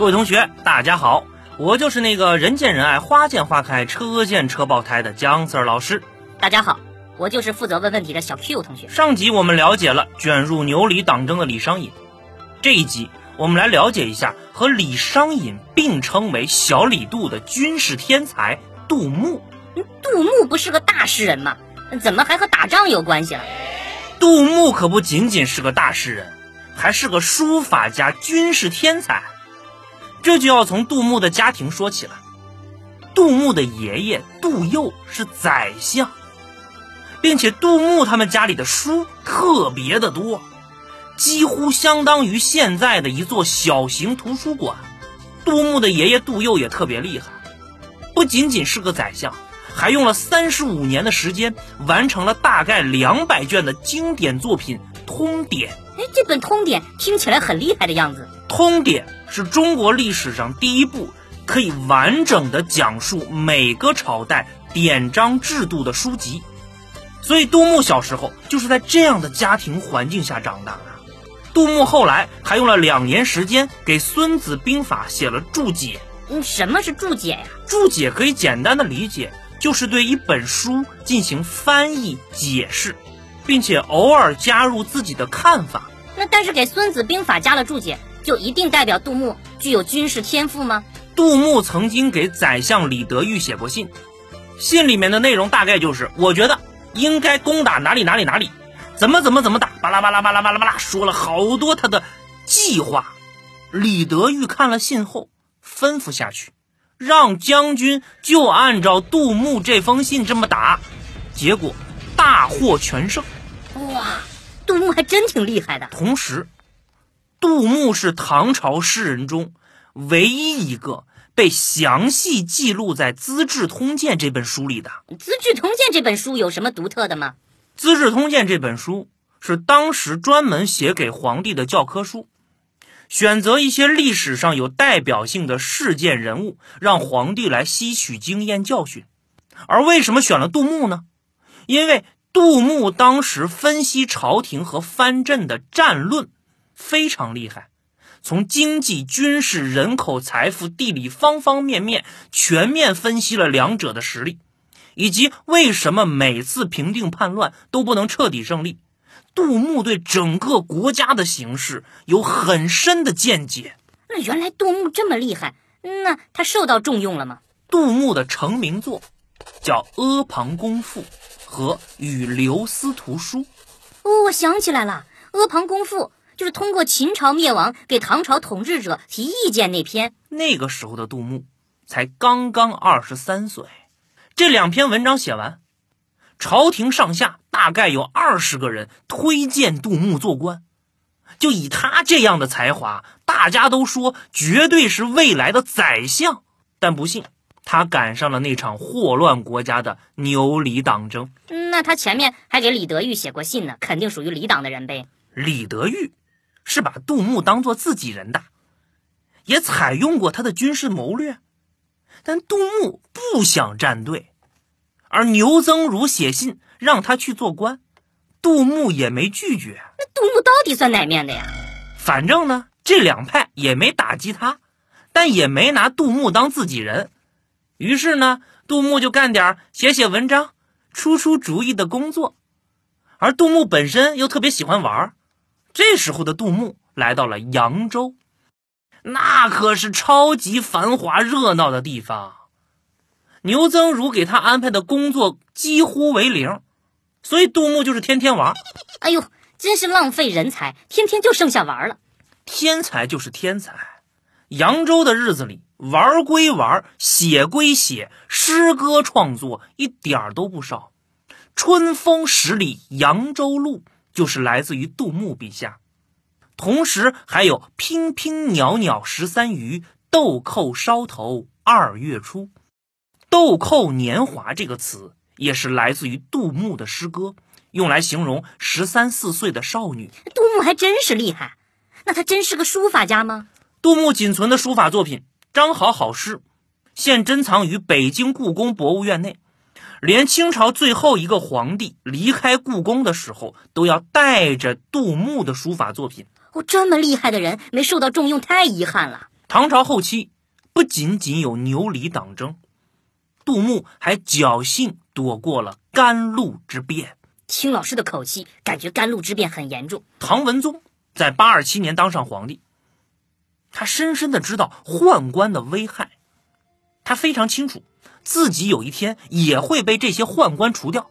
各位同学，大家好，我就是那个人见人爱、花见花开、车见车爆胎的姜 Sir 老师。大家好，我就是负责问问题的小 Q 同学。上集我们了解了卷入牛李党争的李商隐，这一集我们来了解一下和李商隐并称为小李杜的军事天才杜牧。杜牧不是个大诗人吗？怎么还和打仗有关系了？杜牧可不仅仅是个大诗人，还是个书法家、军事天才。这就要从杜牧的家庭说起了。杜牧的爷爷杜佑是宰相，并且杜牧他们家里的书特别的多，几乎相当于现在的一座小型图书馆。杜牧的爷爷杜佑也特别厉害，不仅仅是个宰相。还用了三十五年的时间，完成了大概两百卷的经典作品《通典》。哎，这本《通典》听起来很厉害的样子。《通典》是中国历史上第一部可以完整的讲述每个朝代典章制度的书籍，所以杜牧小时候就是在这样的家庭环境下长大的。杜牧后来还用了两年时间给《孙子兵法》写了注解。嗯，什么是注解呀？注解可以简单的理解。就是对一本书进行翻译解释，并且偶尔加入自己的看法。那但是给《孙子兵法》加了注解，就一定代表杜牧具有军事天赋吗？杜牧曾经给宰相李德裕写过信，信里面的内容大概就是：我觉得应该攻打哪里哪里哪里，怎么怎么怎么打，巴拉巴拉巴拉巴拉巴拉，说了好多他的计划。李德裕看了信后，吩咐下去。让将军就按照杜牧这封信这么打，结果大获全胜。哇，杜牧还真挺厉害的。同时，杜牧是唐朝诗人中唯一一个被详细记录在《资治通鉴》这本书里的。《资治通鉴》这本书有什么独特的吗？《资治通鉴》这本书是当时专门写给皇帝的教科书。选择一些历史上有代表性的事件人物，让皇帝来吸取经验教训。而为什么选了杜牧呢？因为杜牧当时分析朝廷和藩镇的战论非常厉害，从经济、军事、人口、财富、地理方方面面全面分析了两者的实力，以及为什么每次平定叛乱都不能彻底胜利。杜牧对整个国家的形势有很深的见解。那原来杜牧这么厉害，那他受到重用了吗？杜牧的成名作叫《阿房宫赋》和《与刘司徒书》。哦，我想起来了，《阿房宫赋》就是通过秦朝灭亡给唐朝统治者提意见那篇。那个时候的杜牧才刚刚二十三岁，这两篇文章写完。朝廷上下大概有二十个人推荐杜牧做官，就以他这样的才华，大家都说绝对是未来的宰相。但不幸，他赶上了那场祸乱国家的牛李党争。那他前面还给李德裕写过信呢，肯定属于李党的人呗。李德裕是把杜牧当做自己人的，也采用过他的军事谋略，但杜牧不想站队。而牛曾儒写信让他去做官，杜牧也没拒绝。那杜牧到底算哪面的呀？反正呢，这两派也没打击他，但也没拿杜牧当自己人。于是呢，杜牧就干点写写文章、出出主意的工作。而杜牧本身又特别喜欢玩。这时候的杜牧来到了扬州，那可是超级繁华热闹的地方。牛曾儒给他安排的工作几乎为零，所以杜牧就是天天玩。哎呦，真是浪费人才，天天就剩下玩了。天才就是天才，扬州的日子里玩归玩，写归写，诗歌创作一点都不少。《春风十里扬州路》就是来自于杜牧笔下，同时还有“娉娉袅袅十三余，豆蔻梢头二月初”。豆蔻年华这个词也是来自于杜牧的诗歌，用来形容十三四岁的少女。杜牧还真是厉害，那他真是个书法家吗？杜牧仅存的书法作品《张好好诗》，现珍藏于北京故宫博物院内。连清朝最后一个皇帝离开故宫的时候，都要带着杜牧的书法作品。哦，这么厉害的人没受到重用，太遗憾了。唐朝后期不仅仅有牛李党争，杜牧还侥幸躲过了甘露之变。听老师的口气，感觉甘露之变很严重。唐文宗在八二七年当上皇帝，他深深的知道宦官的危害，他非常清楚自己有一天也会被这些宦官除掉，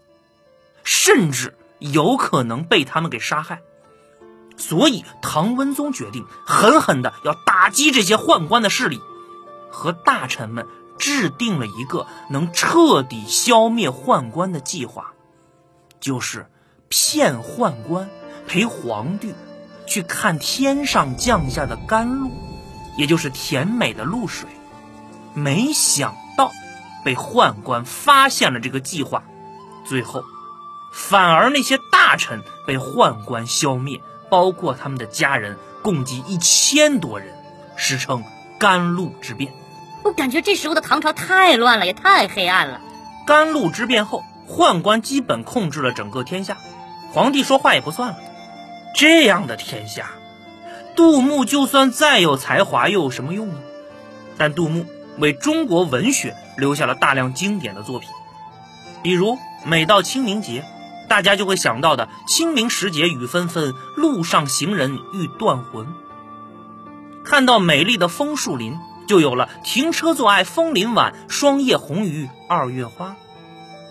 甚至有可能被他们给杀害。所以，唐文宗决定狠狠的要打击这些宦官的势力，和大臣们制定了一个能彻底消灭宦官的计划，就是骗宦官陪皇帝去看天上降下的甘露，也就是甜美的露水。没想到被宦官发现了这个计划，最后反而那些大臣被宦官消灭。包括他们的家人，共计一千多人，史称甘露之变。我感觉这时候的唐朝太乱了，也太黑暗了。甘露之变后，宦官基本控制了整个天下，皇帝说话也不算了。这样的天下，杜牧就算再有才华又有什么用呢？但杜牧为中国文学留下了大量经典的作品，比如每到清明节。大家就会想到的“清明时节雨纷纷，路上行人欲断魂”。看到美丽的枫树林，就有了“停车坐爱枫林晚，霜叶红于二月花”。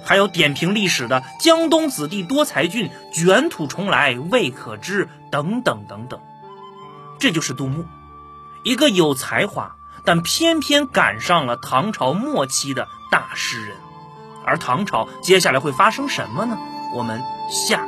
还有点评历史的“江东子弟多才俊，卷土重来未可知”等等等等。这就是杜牧，一个有才华但偏偏赶上了唐朝末期的大诗人。而唐朝接下来会发生什么呢？我们下。